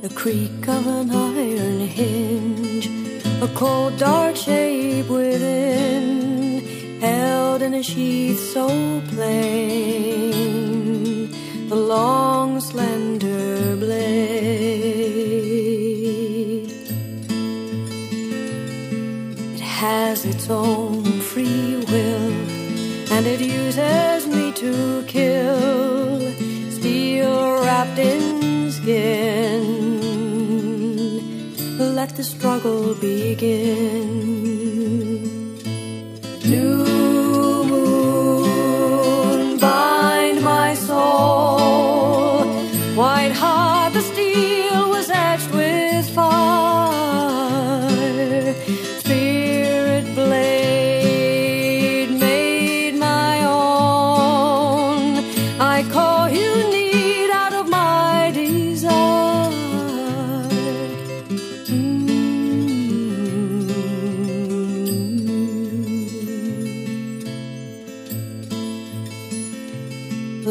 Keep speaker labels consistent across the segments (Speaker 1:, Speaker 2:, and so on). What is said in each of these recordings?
Speaker 1: the creak of an iron hinge, a cold dark shape within, held in a sheath so plain, the long slender blade. It has its own free will, and it uses me to kill, steel wrapped in skin let the struggle begin. New moon, bind my soul. White hot, the steel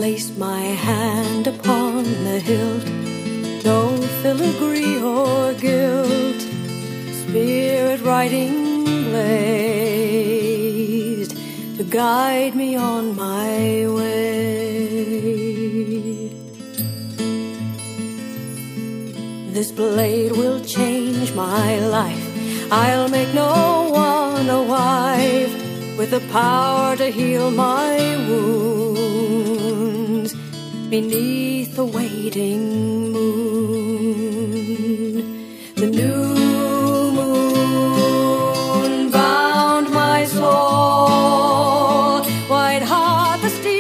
Speaker 1: Place my hand upon the hilt, no filigree or guilt, spirit writing blazed to guide me on my way. This blade will change my life. I'll make no one a wife with the power to heal my wounds beneath the waiting moon. The new moon bound my soul. White hot, the steel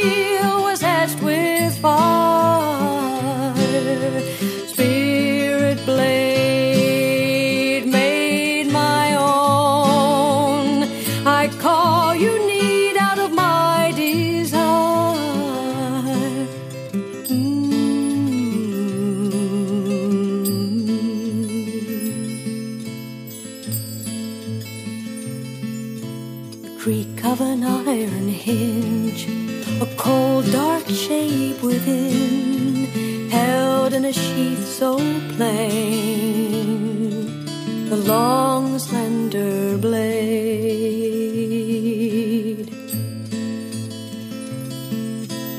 Speaker 1: creak of an iron hinge, a cold dark shape within, held in a sheath so plain, the long slender blade.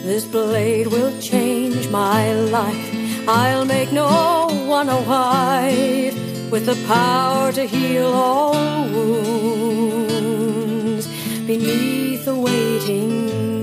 Speaker 1: This blade will change my life. I'll make no one a wife with the power to heal all wounds beneath the waiting